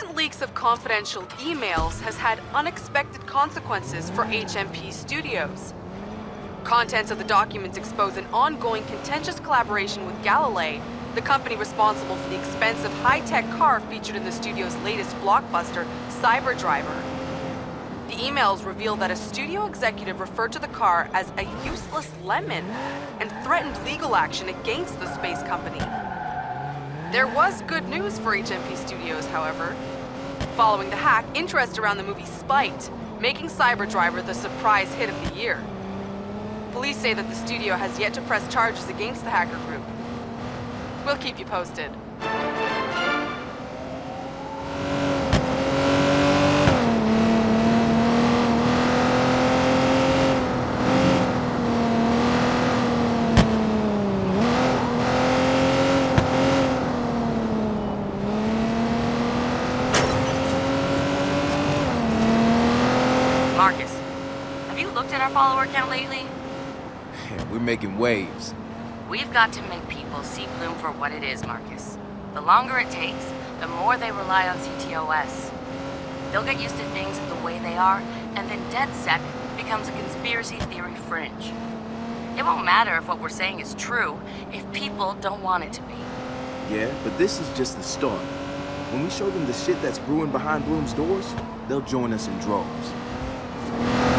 recent leaks of confidential emails has had unexpected consequences for HMP Studios. Contents of the documents expose an ongoing contentious collaboration with Galilei, the company responsible for the expensive high-tech car featured in the studio's latest blockbuster, Cyber Driver. The emails reveal that a studio executive referred to the car as a useless lemon and threatened legal action against the space company. There was good news for HMP Studios, however. Following the hack, interest around the movie spiked, making Cyber Driver the surprise hit of the year. Police say that the studio has yet to press charges against the hacker group. We'll keep you posted. Marcus, have you looked at our lately? We're making waves. We've got to make people see Blume for what it is, Marcus. The longer it takes, the more they rely on CTOS. They'll get used to things the way they are, and then DedSec becomes a conspiracy theory fringe. It won't matter if what we're saying is true if people don't want it to be. Yeah, but this is just the start. When we show them the shit that's brewing behind Blume's doors, they'll join us in droves.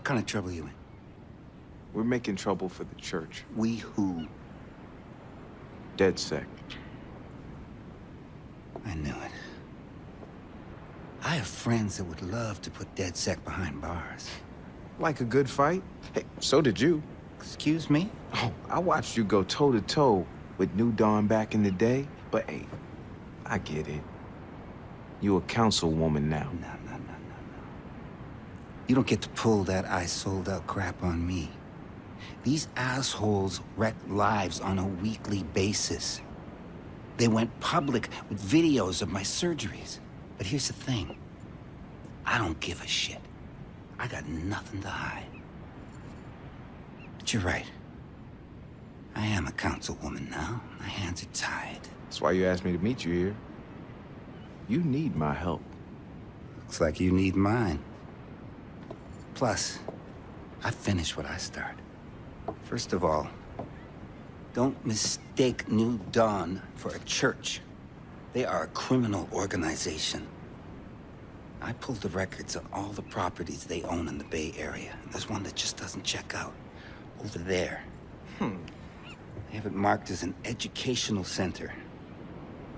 What kind of trouble are you in? We're making trouble for the church. We who? DedSec. I knew it. I have friends that would love to put DedSec behind bars. Like a good fight? Hey, so did you. Excuse me? Oh, I watched you go toe to toe with New Dawn back in the day, but hey, I get it. You a councilwoman now. No, no, no, no, no. You don't get to pull that I sold out crap on me. These assholes wreck lives on a weekly basis. They went public with videos of my surgeries. But here's the thing. I don't give a shit. I got nothing to hide. But you're right. I am a councilwoman now. My hands are tied. That's why you asked me to meet you here. You need my help. Looks like you need mine. Plus, I finish what I start. First of all, don't mistake New Dawn for a church. They are a criminal organization. I pulled the records on all the properties they own in the Bay Area. There's one that just doesn't check out. Over there. Hmm. They have it marked as an educational center.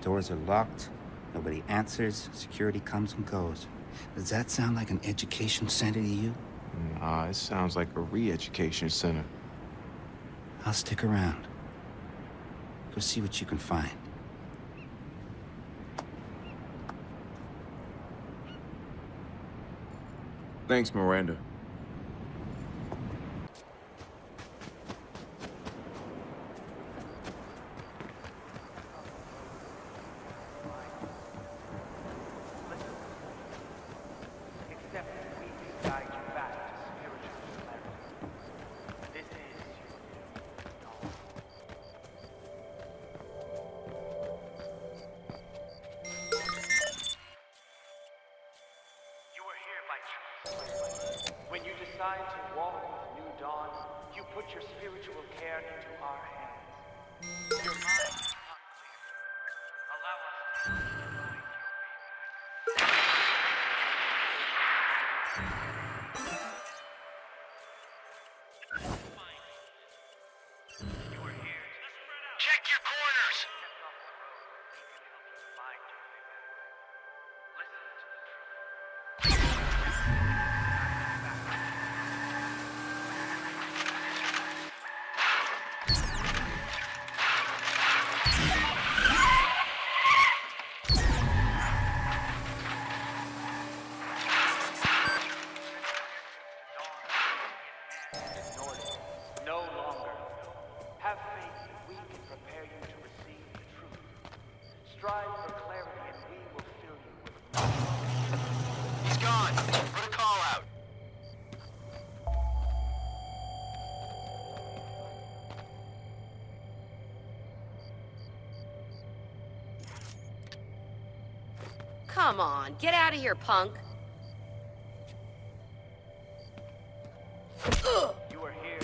Doors are locked. Nobody answers. Security comes and goes. Does that sound like an education center to you? Nah, it sounds like a re-education center. I'll stick around. Go see what you can find. Thanks, Miranda. When you decide to walk with New Dawn, you put your spiritual care into our hands. Come on, get out of here, punk. You are here.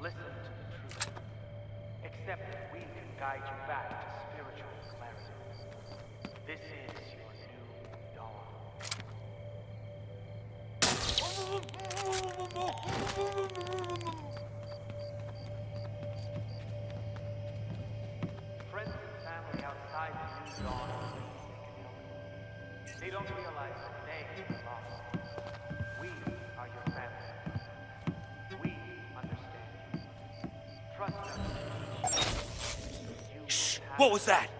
Listen to the truth. Accept that we can guide you back to spiritual clarity. This is your new dawn. What was that?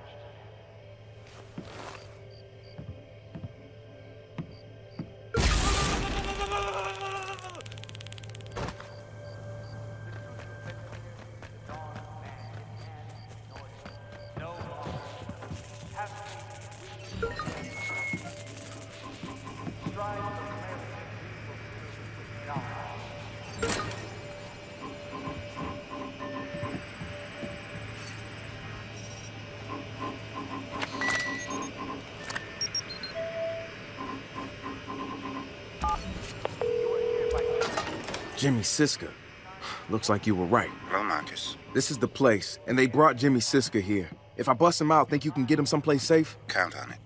Jimmy Siska. Looks like you were right. Hello, Marcus. This is the place, and they brought Jimmy Siska here. If I bust him out, think you can get him someplace safe? Count on it.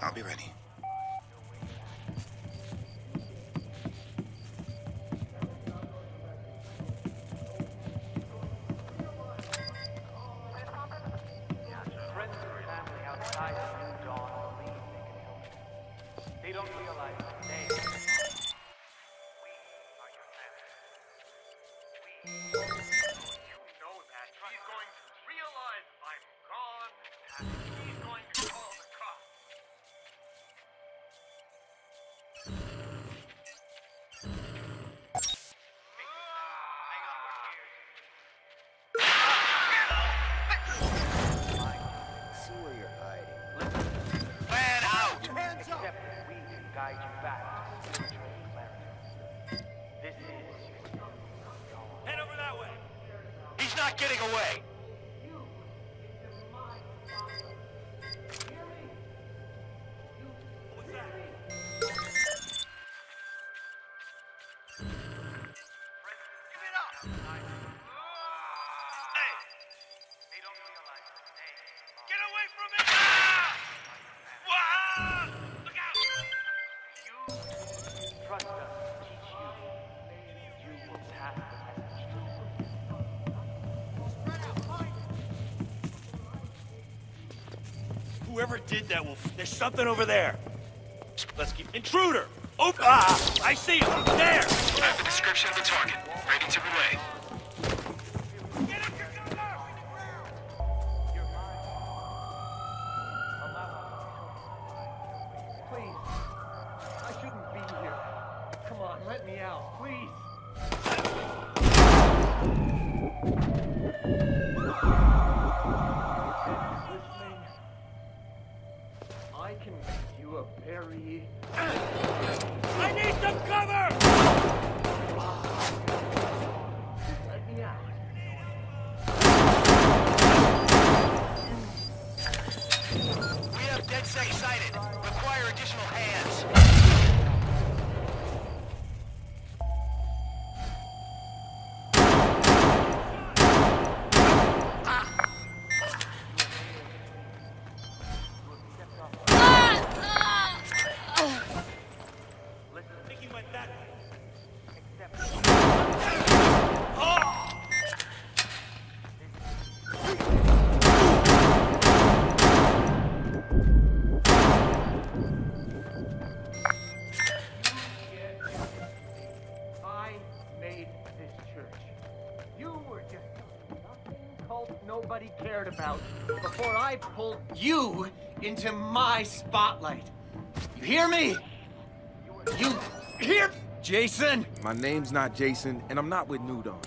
I'll be ready. Look out! You trust us teach you. You will pass Whoever did that will. There's something over there. Let's keep. Intruder! Oh, ah! I see him! There! I have the description of the target. Ready to relay. Before I pulled you into my spotlight. You hear me? You hear? Jason, My name's not Jason, and I'm not with Dawn.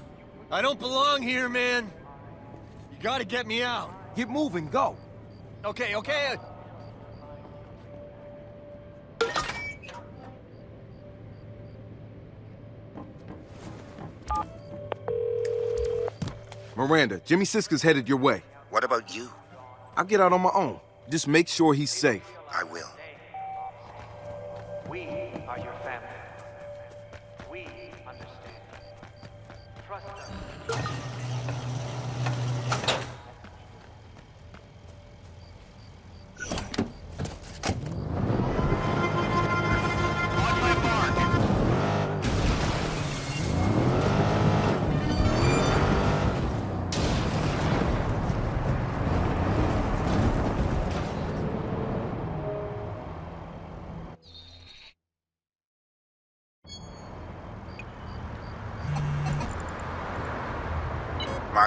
I don't belong here, man. You gotta get me out. Get moving, go. Okay, okay. Miranda, Jimmy Siska's headed your way. About you? I'll get out on my own. Just make sure he's safe. I will.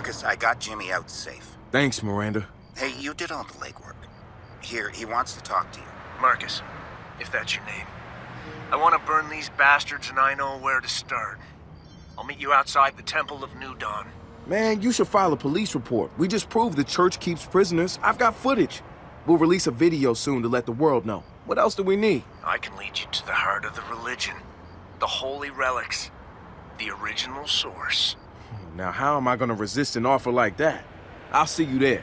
Marcus, I got Jimmy out safe. Thanks, Miranda. Hey, you did all the legwork. Here, he wants to talk to you. Marcus, if that's your name. I want to burn these bastards and I know where to start. I'll meet you outside the Temple of New Dawn. Man, you should file a police report. We just proved the church keeps prisoners. I've got footage. We'll release a video soon to let the world know. What else do we need? I can lead you to the heart of the religion. The holy relics. The original source. Now, how am I gonna resist an offer like that? I'll see you there.